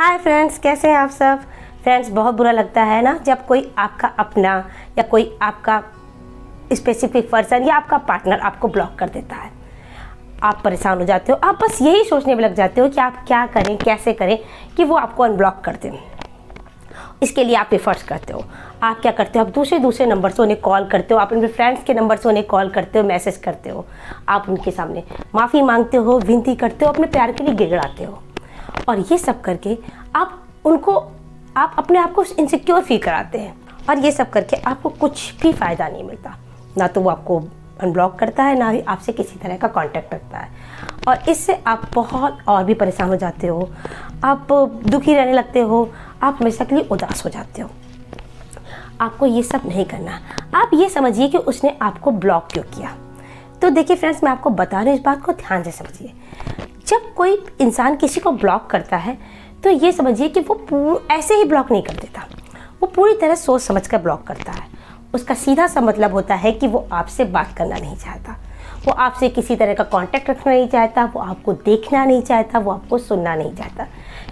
Hi friends कैसे हैं आप सब? फ्रेंड्स बहुत बुरा लगता है ना जब कोई आपका अपना या कोई आपका स्पेसिफिक पर्सन या आपका पार्टनर आपको ब्लॉक कर देता है। आप परेशान हो जाते हो। आप बस यही सोचने में लग जाते हो कि आप क्या करें, कैसे करें कि वो आपको अनब्लॉक कर दें। इसके लिए आप एफर्ट्स करते हो। आप क्या करते हो? आप दूसरे दूसरे नंबर से उन्हें कॉल करते हो। आप अपने फ्रेंड्स के नंबर से उन्हें कॉल करते हो मैसेज करते हो। आप उनके सामने माफ़ी मांगते हो, विनती करते हो, अपने प्यार के लिए गिड़गड़ाते हो। और ये सब करके आप उनको, आप अपने आप को इनसिक्योर फील कराते हैं। और ये सब करके आपको कुछ भी फ़ायदा नहीं मिलता। ना तो वो आपको अनब्लॉक करता है, ना ही आपसे किसी तरह का कांटेक्ट रखता है। और इससे आप बहुत और भी परेशान हो जाते हो। आप दुखी रहने लगते हो। आप हमेशा के लिए उदास हो जाते हो। आपको ये सब नहीं करना। आप ये समझिए कि उसने आपको ब्लॉक क्यों किया। तो देखिए फ्रेंड्स मैं आपको बता रही हूँ, इस बात को ध्यान से समझिए। जब कोई इंसान किसी को ब्लॉक करता है तो ये समझिए कि वो ऐसे ही ब्लॉक नहीं कर देता। वो पूरी तरह सोच समझ कर ब्लॉक करता है। उसका सीधा सा मतलब होता है कि वो आपसे बात करना नहीं चाहता। वो आपसे किसी तरह का कांटेक्ट रखना नहीं चाहता, वो आपको देखना नहीं चाहता, वो आपको सुनना नहीं चाहता।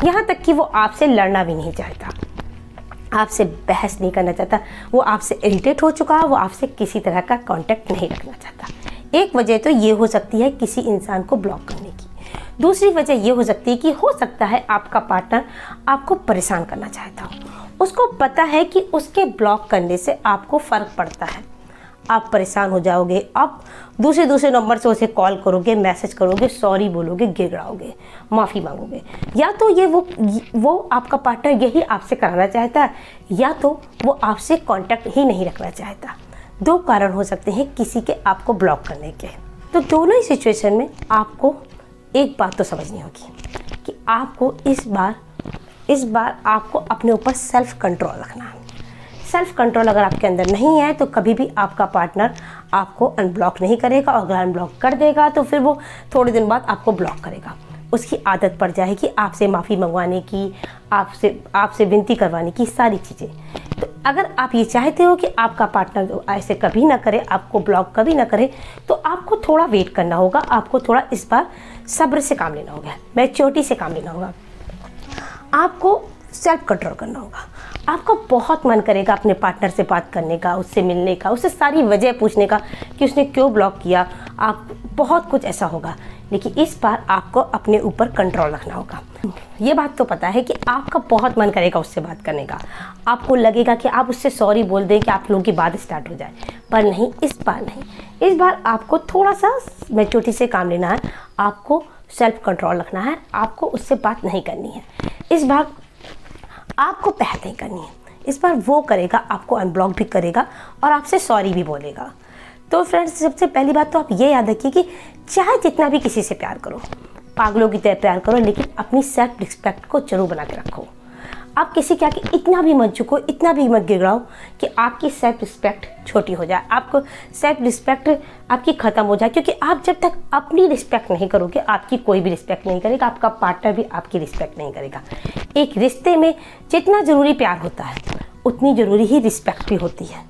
यहाँ तक कि वो आपसे लड़ना भी नहीं चाहता। आपसे बहस नहीं करना चाहता। वो आपसे इरिटेट हो चुका है वो आपसे किसी तरह का कांटेक्ट नहीं रखना चाहता। एक वजह तो ये हो सकती है किसी इंसान को ब्लॉक करने की। दूसरी वजह ये हो सकती है कि हो सकता है आपका पार्टनर आपको परेशान करना चाहता हो। उसको पता है कि उसके ब्लॉक करने से आपको फ़र्क पड़ता है। आप परेशान हो जाओगे, आप दूसरे दूसरे नंबर से उसे कॉल करोगे मैसेज करोगे सॉरी बोलोगे गिड़ाओगे माफ़ी मांगोगे। या तो ये वो वो आपका पार्टनर यही आपसे कराना चाहता है, या तो वो आपसे कांटेक्ट ही नहीं रखना चाहता। दो कारण हो सकते हैं किसी के आपको ब्लॉक करने के। तो दोनों ही सिचुएशन में आपको एक बात तो समझनी होगी कि आपको इस बार इस बार आपको अपने ऊपर सेल्फ कंट्रोल रखना है। सेल्फ कंट्रोल अगर आपके अंदर नहीं है तो कभी भी आपका पार्टनर आपको अनब्लॉक नहीं करेगा और अगर अनब्लॉक कर देगा तो फिर वो थोड़े दिन बाद आपको ब्लॉक करेगा। उसकी आदत पड़ जाएगी आपसे माफ़ी मंगवाने की, आपसे आपसे विनती करवाने की, सारी चीज़ें। तो अगर आप ये चाहते हो कि आपका पार्टनर ऐसे कभी ना करे, आपको ब्लॉक कभी ना करे तो आपको थोड़ा वेट करना होगा, आपको थोड़ा इस बार सब्र से काम लेना होगा मैच्योरिटी से काम लेना होगा। आपको सेल्फ कंट्रोल करना होगा। आपका बहुत मन करेगा अपने पार्टनर से बात करने का, उससे मिलने का, उससे सारी वजह पूछने का कि उसने क्यों ब्लॉक किया। आप, बहुत कुछ ऐसा होगा। लेकिन इस बार आपको अपने ऊपर कंट्रोल रखना होगा। ये बात तो पता है कि आपका बहुत मन करेगा उससे बात करने का। आपको लगेगा कि आप उससे सॉरी बोल दें कि आप लोगों की बात स्टार्ट हो जाए। पर नहीं, इस बार नहीं। इस बार आपको थोड़ा सा मेच्योरिटी से काम लेना है। आपको सेल्फ कंट्रोल रखना है। आपको उससे बात नहीं करनी है। इस बार आपको पहल नहीं करनी है। इस बार वो करेगा, आपको अनब्लॉक भी करेगा और आपसे सॉरी भी बोलेगा। तो फ्रेंड्स सबसे पहली बात तो आप ये याद रखिए कि चाहे जितना भी किसी से प्यार करो, पागलों की तरह प्यार करो, लेकिन अपनी सेल्फ रिस्पेक्ट को ज़रूर बना के रखो। आप किसी के आगे इतना भी मत झुको, इतना भी मत गिराओ कि आपकी सेल्फ रिस्पेक्ट छोटी हो जाए। आपको सेल्फ रिस्पेक्ट आपकी ख़त्म हो जाए, क्योंकि आप जब तक अपनी रिस्पेक्ट नहीं करोगे, आपकी कोई भी रिस्पेक्ट नहीं करेगा, आपका पार्टनर भी आपकी रिस्पेक्ट नहीं करेगा। एक रिश्ते में जितना ज़रूरी प्यार होता है, उतनी ज़रूरी ही रिस्पेक्ट भी होती है।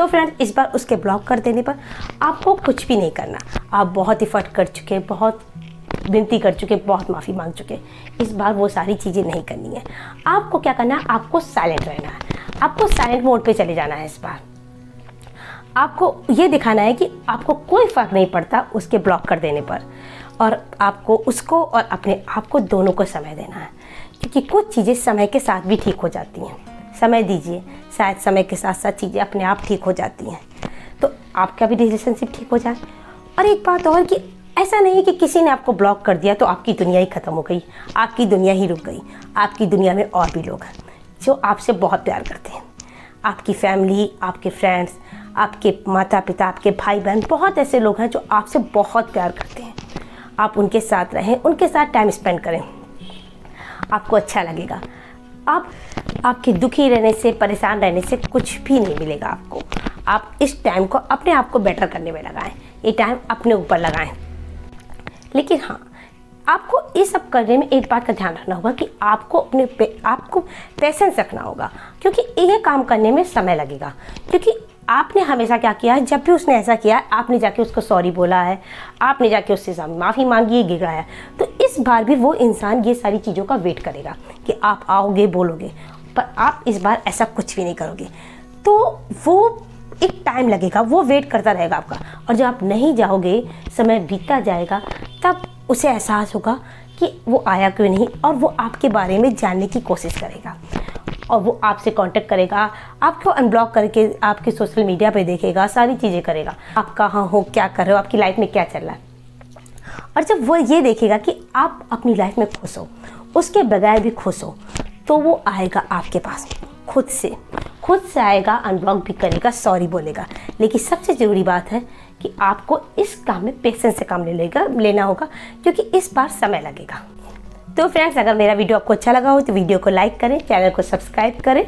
तो फ्रेंड इस बार उसके ब्लॉक कर देने पर आपको कुछ भी नहीं करना। आप बहुत इफर्ट कर चुके हैं, बहुत विनती कर चुके बहुत माफ़ी मांग चुके इस बार वो सारी चीज़ें नहीं करनी है। आपको क्या करना है? आपको साइलेंट रहना है। आपको साइलेंट मोड पे चले जाना है इस बार। आपको ये दिखाना है कि आपको कोई फ़र्क नहीं पड़ता उसके ब्लॉक कर देने पर। और आपको उसको और अपने आप को दोनों को समय देना है। क्योंकि कुछ चीज़ें समय के साथ भी ठीक हो जाती हैं। समय दीजिए। शायद समय के साथ साथ चीज़ें अपने आप ठीक हो जाती हैं। तो आपका भी रिलेशनशिप ठीक हो जाए। और एक बात और कि ऐसा नहीं कि किसी ने आपको ब्लॉक कर दिया तो आपकी दुनिया ही ख़त्म हो गई। आपकी दुनिया ही रुक गई। आपकी दुनिया में और भी लोग हैं, जो आपसे बहुत प्यार करते हैं। आपकी फैमिली आपके फ्रेंड्स आपके माता पिता आपके भाई बहन बहुत ऐसे लोग हैं जो आपसे बहुत प्यार करते हैं। आप उनके साथ रहें, उनके साथ टाइम स्पेंड करें। आपको अच्छा लगेगा। आप आपके दुखी रहने से परेशान रहने से कुछ भी नहीं मिलेगा आपको। आप इस टाइम को अपने आप को बेटर करने में लगाएँ। ये टाइम अपने ऊपर लगाएँ। लेकिन हाँ आपको ये सब करने में एक बात का ध्यान रखना होगा कि आपको अपने पे, आपको पेशेंस रखना होगा क्योंकि ये काम करने में समय लगेगा। क्योंकि आपने हमेशा क्या किया है जब भी उसने ऐसा किया है आपने जाके उसको सॉरी बोला है आपने जाके उससे माफ़ी मांगी गिराया तो इस बार भी वो इंसान ये सारी चीज़ों का वेट करेगा कि आप आओगे बोलोगे। पर आप इस बार ऐसा कुछ भी नहीं करोगे। तो वो एक टाइम लगेगा, वो वेट करता रहेगा आपका। और जब आप नहीं जाओगे, समय बीतता जाएगा, तब उसे एहसास होगा कि वो आया क्यों नहीं और वो आपके बारे में जानने की कोशिश करेगा। और वो आपसे कांटेक्ट करेगा, आपको अनब्लॉक करके आपके सोशल मीडिया पे देखेगा, सारी चीज़ें करेगा। आप कहाँ हो, क्या कर रहे हो, आपकी लाइफ में क्या चल रहा है। और जब वो ये देखेगा कि आप अपनी लाइफ में खुश हो, उसके बगैर भी खुश हो तो वो आएगा आपके पास, खुद से। खुद से आएगा अनब्लॉक भी करेगा सॉरी बोलेगा। लेकिन सबसे ज़रूरी बात है कि आपको इस काम में पेशेंस से काम ले लेगा, लेना होगा, क्योंकि इस बार समय लगेगा। तो फ्रेंड्स अगर मेरा वीडियो आपको अच्छा लगा हो तो वीडियो को लाइक करें चैनल को सब्सक्राइब करें,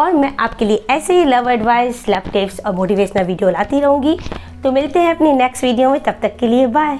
और मैं आपके लिए ऐसे ही लव एडवाइस लव टिप्स और मोटिवेशनल वीडियो लाती रहूँगी। तो मिलते हैं अपनी नेक्स्ट वीडियो में, तब तक के लिए बाय